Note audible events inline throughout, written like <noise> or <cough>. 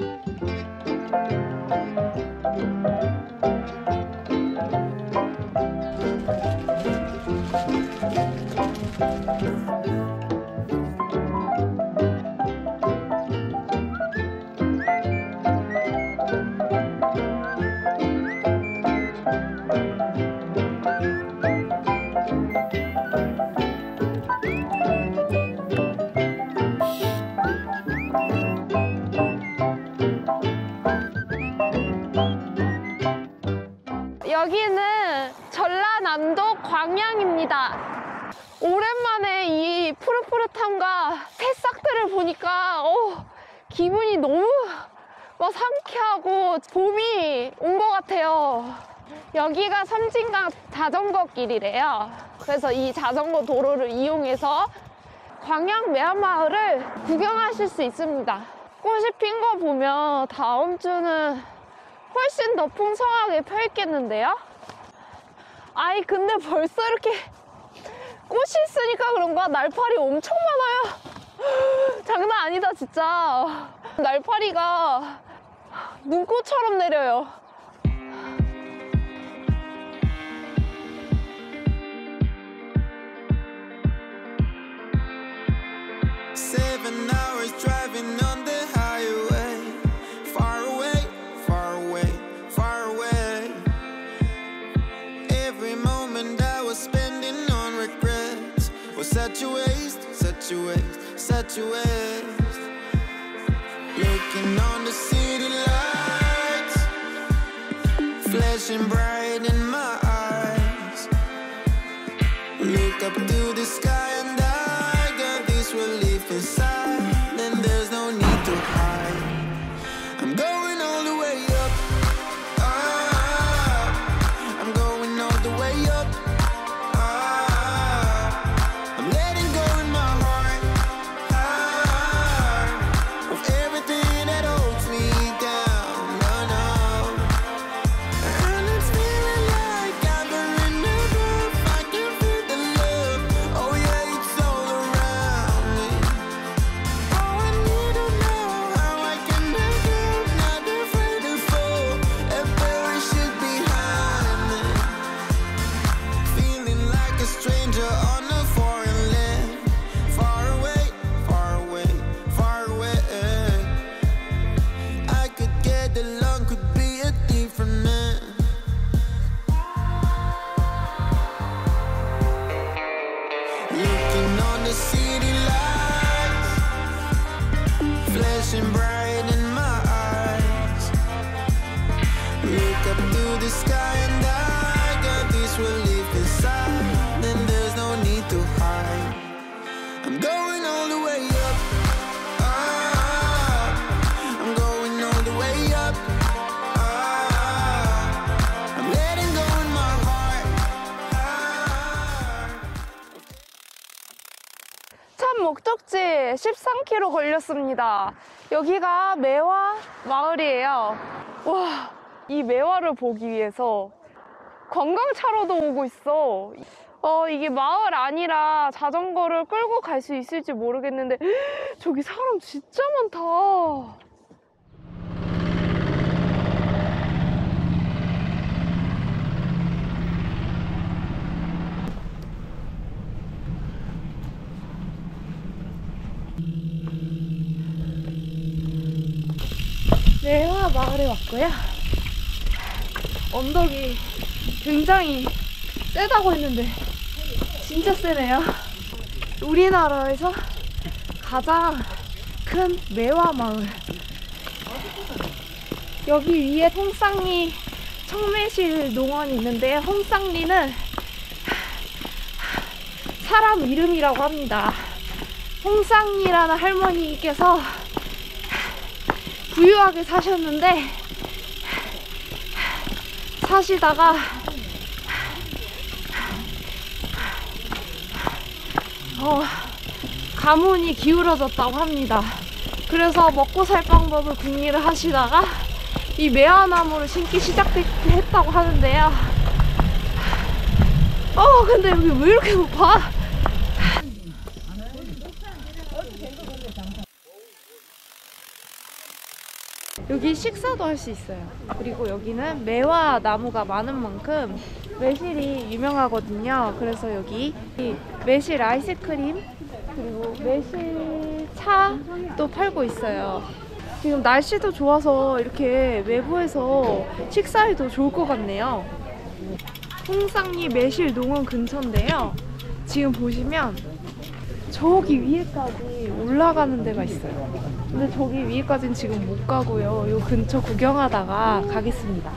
여 막 상쾌하고 봄이 온 것 같아요. 여기가 섬진강 자전거 길이래요. 그래서 이 자전거 도로를 이용해서 광양 매화마을을 구경하실 수 있습니다. 꽃이 핀 거 보면 다음 주는 훨씬 더 풍성하게 펴 있겠는데요? 아이 근데 벌써 이렇게 꽃이 있으니까 그런가 날파리 엄청 많아요. <gasps> 장난 아니다 진짜. 날파리가 눈꽃처럼 내려요. Such a waste, such a waste, such a waste. Looking on the city flashing bright in my eyes. Look up to the sky 목적지 13km 걸렸습니다. 여기가 매화 마을이에요. 와, 이 매화를 보기 위해서 관광차로도 오고 있어. 어, 이게 마을 아니라 자전거를 끌고 갈 수 있을지 모르겠는데, <gasps> 저기 사람 진짜 많다. 매화 마을에 왔고요. 언덕이 굉장히 세다고 했는데 진짜 세네요. 우리나라에서 가장 큰 매화 마을. 여기 위에 홍쌍리 청매실 농원이 있는데요. 홍쌍리는 사람 이름이라고 합니다. 홍쌍리라는 할머니께서 부유하게 사셨는데 사시다가 어, 가문이 기울어졌다고 합니다. 그래서 먹고 살 방법을 궁리를 하시다가 이 매화나무를 심기 시작했다고 하는데요. 어, 근데 여기 왜 이렇게 높아? 여기 식사도 할 수 있어요. 그리고 여기는 매화 나무가 많은 만큼 매실이 유명하거든요. 그래서 여기 이 매실 아이스크림 그리고 매실 차도 팔고 있어요. 지금 날씨도 좋아서 이렇게 외부에서 식사해도 좋을 것 같네요. 홍상리 매실 농원 근처인데요. 지금 보시면 저기 위에까지 올라가는 데가 있어요. 근데 저기 위에까지는 지금 못 가고요. 요 근처 구경하다가 가겠습니다.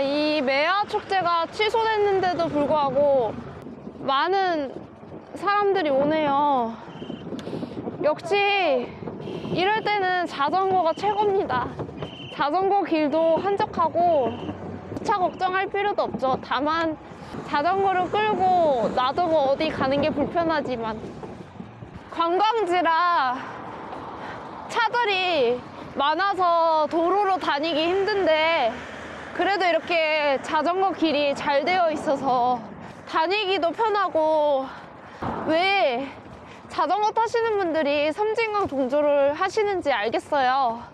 이 매화 축제가 취소됐는데도 불구하고 많은 사람들이 오네요. 역시 이럴 때는 자전거가 최고입니다. 자전거 길도 한적하고 차 걱정할 필요도 없죠. 다만 자전거를 끌고 놔두고 어디 가는 게 불편하지만 관광지라 차들이 많아서 도로로 다니기 힘든데 그래도 이렇게 자전거 길이 잘 되어 있어서 다니기도 편하고 왜 자전거 타시는 분들이 섬진강 동조를 하시는지 알겠어요.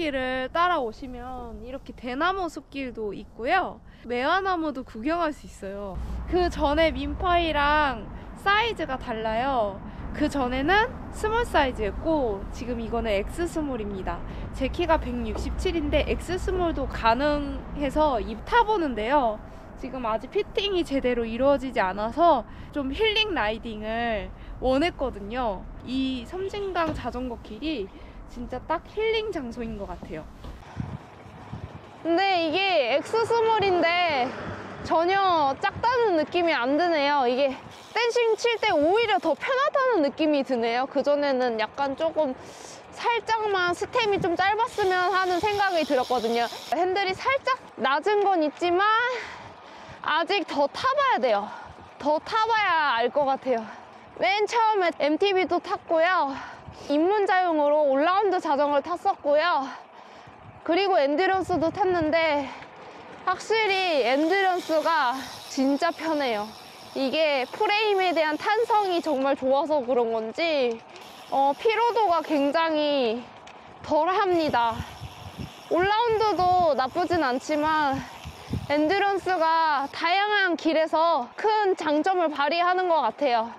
종주길을 따라오시면 이렇게 대나무 숲길도 있고요. 매화나무도 구경할 수 있어요. 그 전에 민파이랑 사이즈가 달라요. 그 전에는 small 사이즈였고 지금 이거는 X small입니다. 제 키가 167인데 X small도 가능해서 입 타보는데요. 지금 아직 fitting이 제대로 이루어지지 않아서 좀 힐링 riding을 원했거든요. 이 섬진강 자전거 길이 진짜 딱 힐링 장소인 것 같아요. 근데 이게 X small인데 전혀 작다는 느낌이 안 드네요. 이게 dancing 칠 때 오히려 더 편하다는 느낌이 드네요. 그전에는 약간 조금 살짝만 stem이 좀 짧았으면 하는 생각이 들었거든요. 핸들이 살짝 낮은 건 있지만 아직 더 타봐야 돼요. 더 타봐야 알 것 같아요. 맨 처음에 MTB도 탔고요. 입문자용으로 올라운드 자전거를 탔었고요. 그리고 endurance도 탔는데 확실히 endurance가 진짜 편해요. 이게 프레임에 대한 탄성이 정말 좋아서 그런 건지 어, 피로도가 굉장히 덜 합니다. all-round도 나쁘진 않지만 endurance가 다양한 길에서 큰 장점을 발휘하는 것 같아요.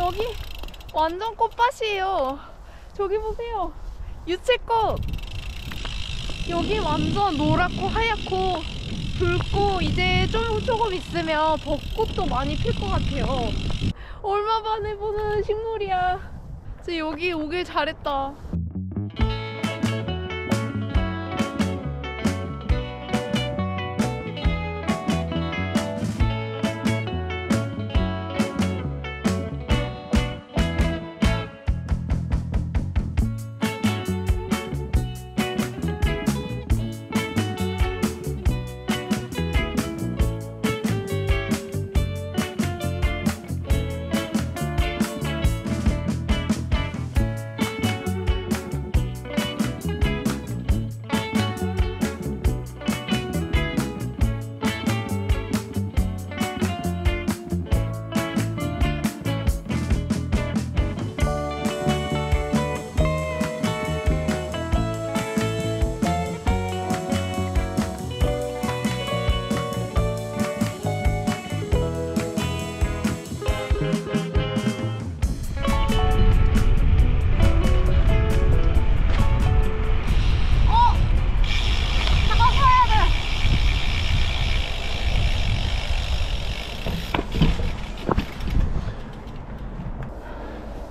여기 완전 꽃밭이에요. 저기 보세요. 유채꽃. 여기 완전 노랗고 하얗고 붉고 이제 좀 조금 있으면 벚꽃도 많이 필 것 같아요. 얼마 만에 보는 식물이야. 여기 오길 잘했다.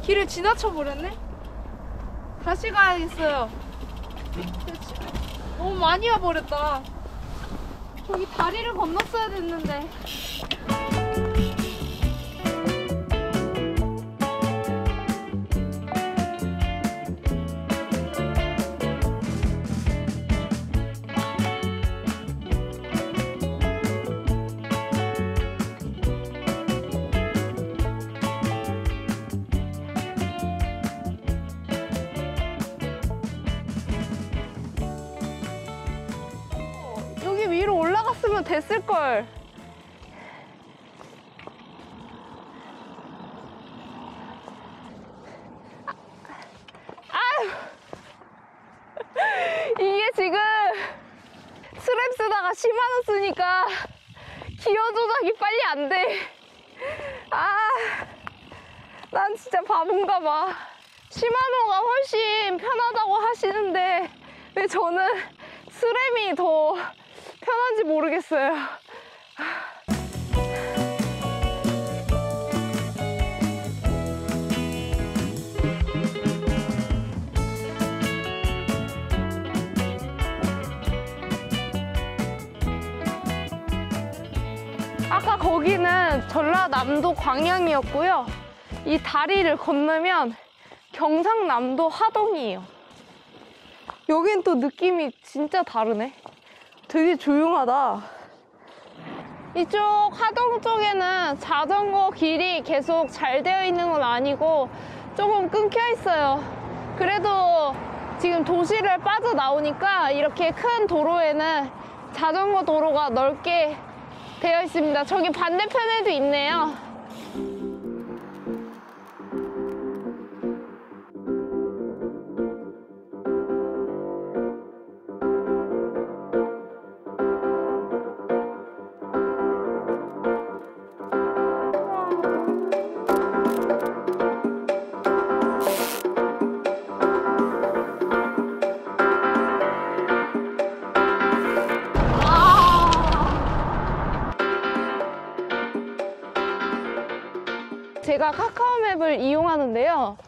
길을 지나쳐 버렸네. 다시 가야겠어요. 너무 많이 와 버렸다. 저기 다리를 건넜어야 됐는데. 스랩 쓰다가 10만 원 쓰니까 기어 조작이 빨리 안 돼. 아, 난 진짜 바본가 봐. 시마노가 훨씬 편하다고 하시는데 왜 저는 스램이 더 편한지 모르겠어요. 거기는 전라남도 광양이었고요. 이 다리를 건너면 경상남도 하동이에요. 여긴 또 느낌이 진짜 다르네. 되게 조용하다. 이쪽 하동 쪽에는 자전거 길이 계속 잘 되어 있는 건 아니고 조금 끊겨 있어요. 그래도 지금 도시를 빠져나오니까 이렇게 큰 도로에는 자전거 도로가 넓게 되어 있습니다. 저기 반대편에도 있네요.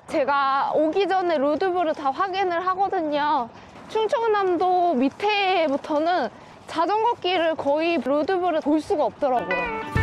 제가 오기 전에 로드뷰를 다 확인을 하거든요. 충청남도 밑에부터는 자전거 길을 거의 로드뷰를 볼 수가 없더라고요.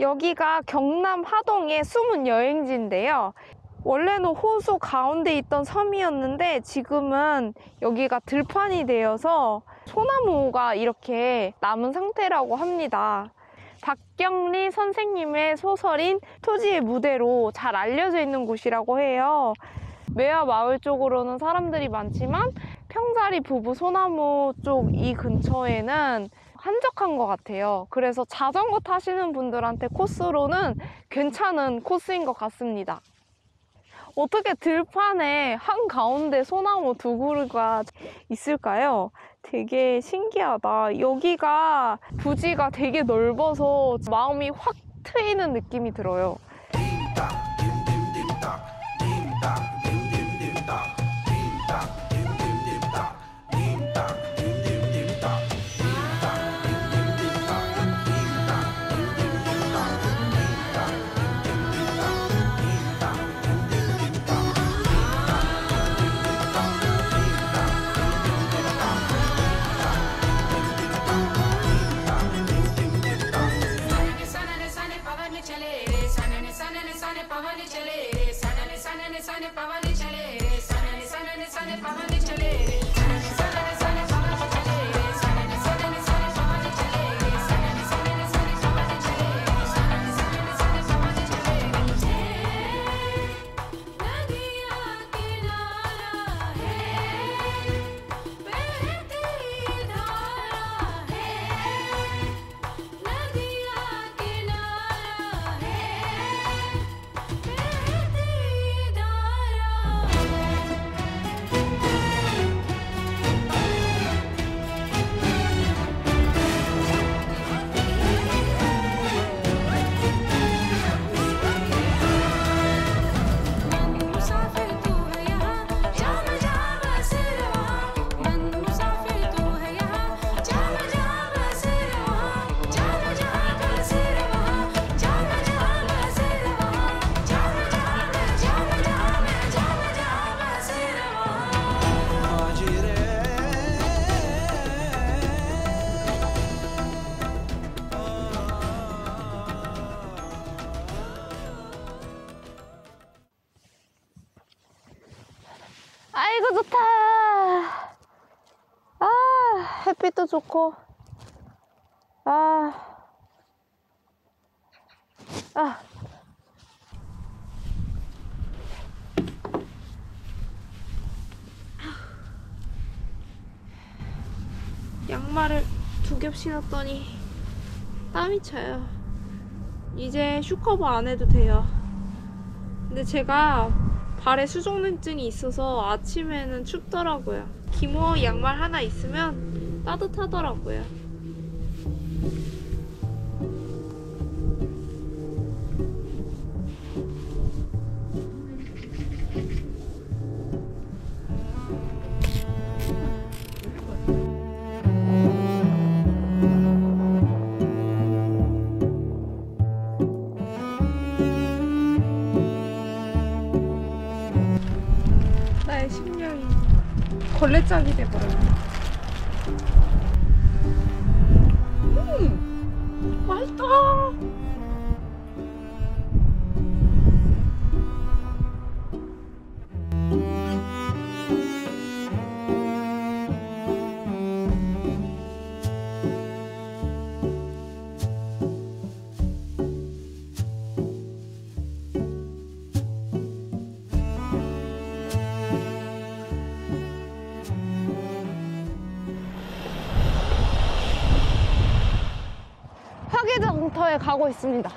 여기가 경남 하동의 숨은 여행지인데요. 원래는 호수 가운데 있던 섬이었는데 지금은 여기가 들판이 되어서 소나무가 이렇게 남은 상태라고 합니다. 박경리 선생님의 소설인 토지의 무대로 잘 알려져 있는 곳이라고 해요. 매화 마을 쪽으로는 사람들이 많지만 평자리 부부 소나무 쪽 이 근처에는 한적한 것 같아요. 그래서 자전거 타시는 분들한테 코스로는 괜찮은 코스인 것 같습니다. 어떻게 들판에 한가운데 소나무 두 그루가 있을까요? 되게 신기하다. 여기가 부지가 되게 넓어서 마음이 확 트이는 느낌이 들어요. 아이고 좋다. 아 햇빛도 좋고. 아. 아. 양말을 두 겹 신었더니 땀이 차요. 이제 슈커버 안 해도 돼요. 근데 제가 발에 수족냉증이 있어서 아침에는 춥더라고요. 기모 양말 하나 있으면 따뜻하더라고요. 걸레짝이 돼 가고 있습니다.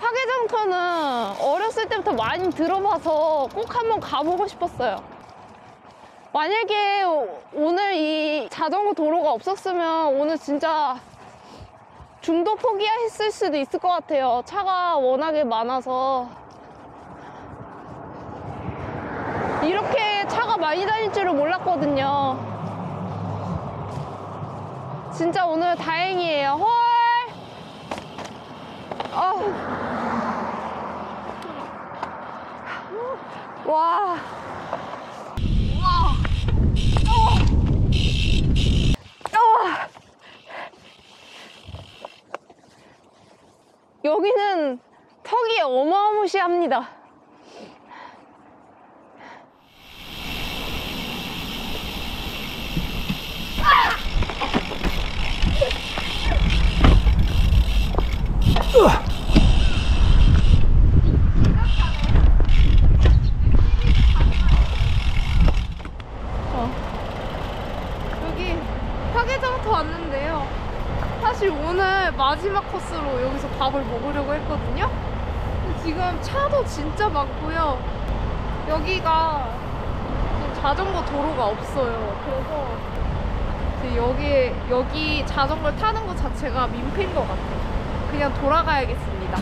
화개장터는 어렸을 때부터 많이 들어봐서 꼭 한번 가보고 싶었어요. 만약에 오늘 이 자전거 도로가 없었으면 오늘 진짜 중도 포기했을 수도 있을 것 같아요. 차가 워낙에 많아서. 이렇게 차가 많이 다닐 줄은 몰랐거든요. 진짜 오늘 다행이에요. 헐! 아우. 와. 와. 여기는 턱이 어마무시합니다. 여기 화개장터 왔는데요. 사실 오늘 마지막 코스로 여기서 밥을 먹으려고 했거든요. 근데 지금 차도 진짜 많고요. 여기가 자전거 도로가 없어요. 그래서 여기 여기 자전거를 타는 것 자체가 민폐인 것 같아요. 그냥 돌아가야겠습니다.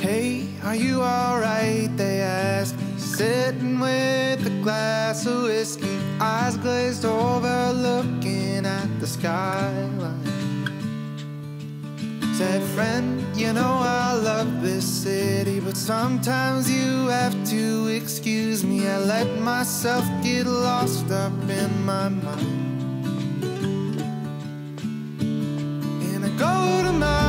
Hey, are you alright? They ask me. Sitting with glass of whiskey, eyes glazed over, looking at the skyline. Said, friend, you know I love this city, but sometimes you have to excuse me. I let myself get lost up in my mind. And I go to my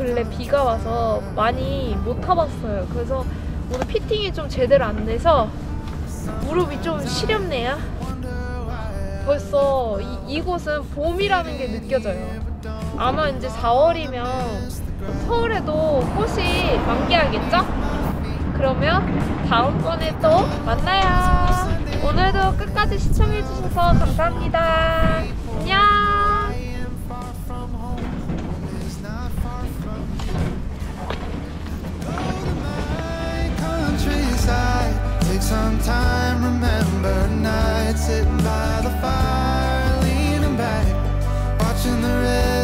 근래 비가 와서 많이 못 타봤어요. 그래서 오늘 피팅이 좀 제대로 안 돼서 무릎이 좀 시렵네요. 벌써 이, 이곳은 봄이라는 게 느껴져요. 아마 이제 4월이면 서울에도 꽃이 만개하겠죠? 그러면 다음번에 또 만나요. 오늘도 끝까지 시청해주셔서 감사합니다. sometime remember nights sitting by the fire, leaning back, watching the red.